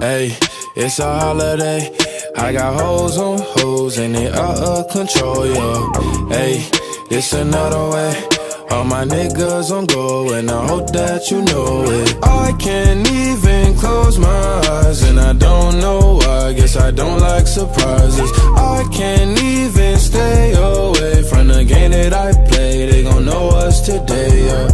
Hey, it's a holiday. I got hoes on hoes and they out of control, yo. Hey, it's another way. All my niggas on go and I hope that you know it. I can't even close my eyes and I don't know why. Guess I don't like surprises. I can't even stay away from the game that I play. They gon' know us today, yeah.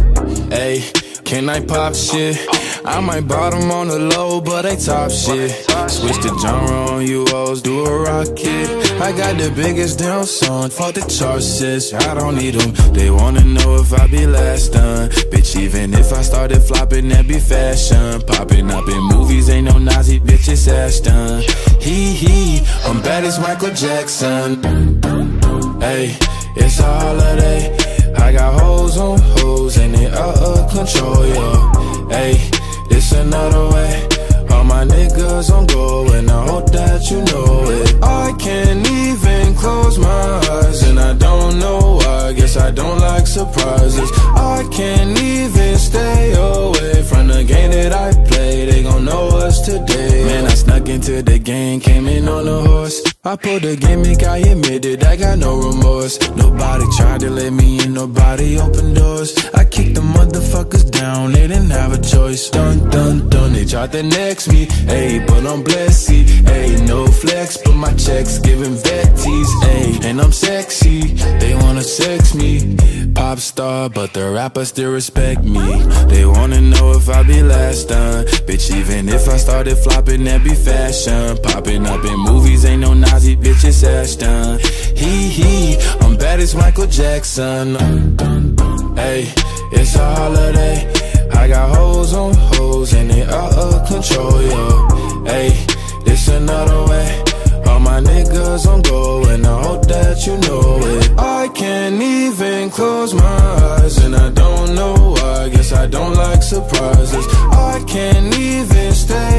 Hey. Can I pop shit? I might bottom on the low, but they top shit. Switch the genre on you hoes, do a rocket. I got the biggest damn song, fuck the charts. I don't need them. They wanna know if I be last done. Bitch, even if I started flopping, that be fashion. Popping up in movies, ain't no Nazi bitches Ashton. Hee hee, I'm bad as Michael Jackson. Hey, it's a holiday. I got hoes on hoes and they out of control, yo. Hey, it's another way. All my niggas on go and I hope that you know it. I can't surprises. I can't even stay away from the game that I play. They gon' know us today. Man, I snuck into the game, came in on a horse. I pulled a gimmick, I admit it, I got no remorse. Nobody tried to let me in, nobody opened doors. I kicked the motherfuckers down, they didn't have a choice. Dun dun dun, they tried to next me, ayy, but I'm blessed, ayy, no flex, but my checks giving vetties, ayy, and I'm sexy, they wanna sex me. Pop star, but the rappers still respect me. They wanna know if I be last done. Bitch, even if I started flopping, that be fashion. Popping up in movies, ain't no Nazi bitches Ashton. Hee hee, I'm bad as Michael Jackson. Hey, it's a holiday. I got hoes on hoes and they out of control, yo. Hey, close my eyes and I don't know why. Guess I don't like surprises. I can't even stay